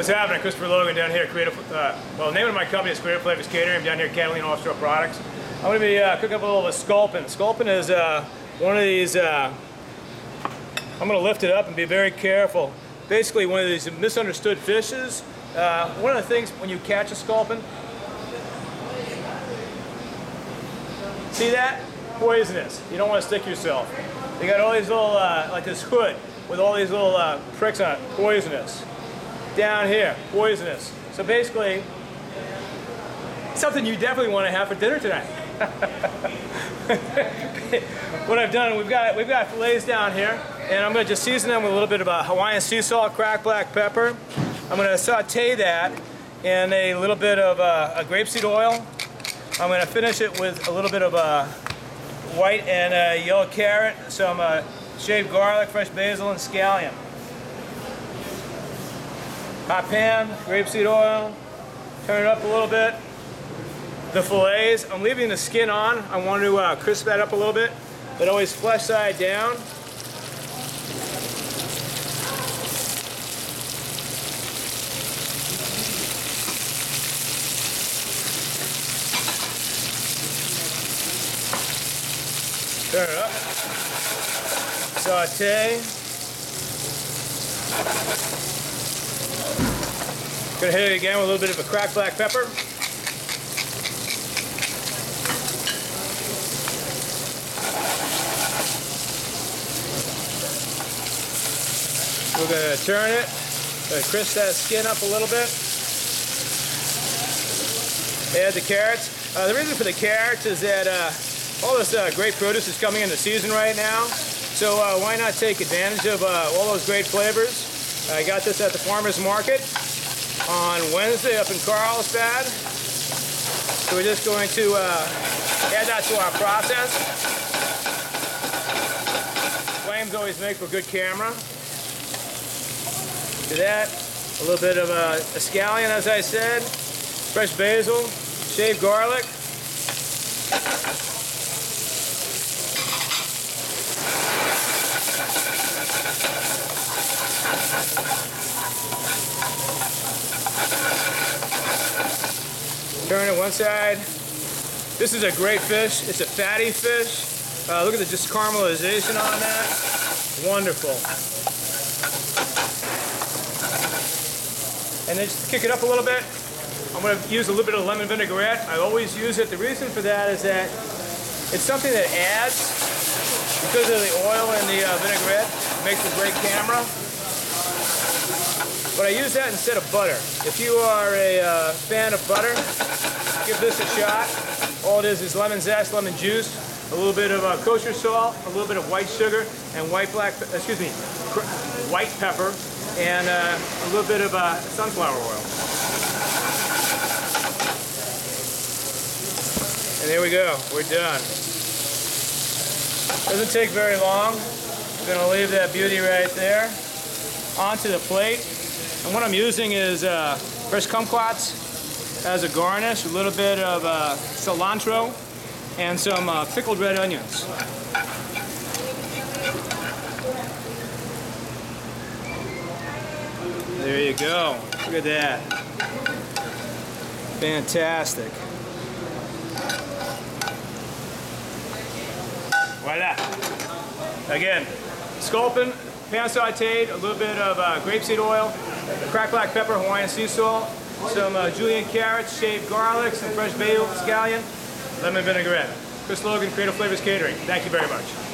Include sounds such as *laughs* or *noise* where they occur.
What's happening? Christopher Logan down here, Creative, uh, well, the name of my company is Creative Flavors Catering. I'm down here at Catalina Offshore Products. I'm going to be uh, cooking up a little of a sculpin. Sculpin is uh, one of these, uh, I'm going to lift it up and be very careful. Basically, one of these misunderstood fishes. Uh, one of the things when you catch a sculpin, see that? Poisonous. You don't want to stick yourself. They got all these little, uh, like this hood with all these little pricks on it. Poisonous down here, poisonous. So basically, something you definitely want to have for dinner tonight. *laughs* what I've done, we've got we've got fillets down here, and I'm going to just season them with a little bit of a Hawaiian sea salt, cracked black pepper. I'm going to saute that in a little bit of uh, a grapeseed oil. I'm going to finish it with a little bit of a white and a yellow carrot, some uh, shaved garlic, fresh basil, and scallion. Hot pan, grapeseed oil, turn it up a little bit. The fillets, I'm leaving the skin on. I want to uh, crisp that up a little bit, but always flesh side down. Turn it up. Saute. Gonna hit it again with a little bit of a cracked black pepper. We're gonna turn it, gonna crisp that skin up a little bit. Add the carrots. Uh, the reason for the carrots is that uh, all this uh, great produce is coming into season right now. So uh, why not take advantage of uh, all those great flavors? I got this at the farmer's market on Wednesday up in Carlsbad. So we're just going to uh, add that to our process. Flames always make for a good camera. To that, a little bit of a scallion, as I said, fresh basil, shaved garlic, It one side. This is a great fish. It's a fatty fish. Uh, look at the just caramelization on that. Wonderful. And then just kick it up a little bit. I'm going to use a little bit of lemon vinaigrette. I always use it. The reason for that is that it's something that adds, because of the oil and the uh, vinaigrette, makes a great camera. But I use that instead of butter. If you are a uh, fan of butter, give this a shot. All it is is lemon zest, lemon juice, a little bit of uh, kosher salt, a little bit of white sugar, and white black, excuse me, white pepper, and uh, a little bit of uh, sunflower oil. And there we go, we're done. Doesn't take very long. I'm gonna leave that beauty right there onto the plate. And what I'm using is uh, fresh kumquats as a garnish, a little bit of uh, cilantro, and some uh, pickled red onions. There you go. Look at that. Fantastic. Voila. Again, sculpin, pan sauteed, a little bit of uh, grapeseed oil, cracked black pepper, Hawaiian sea salt, some uh, julienne carrots, shaved garlic, some fresh basil, scallion, lemon vinaigrette. Chris Logan, Creative Flavors Catering. Thank you very much.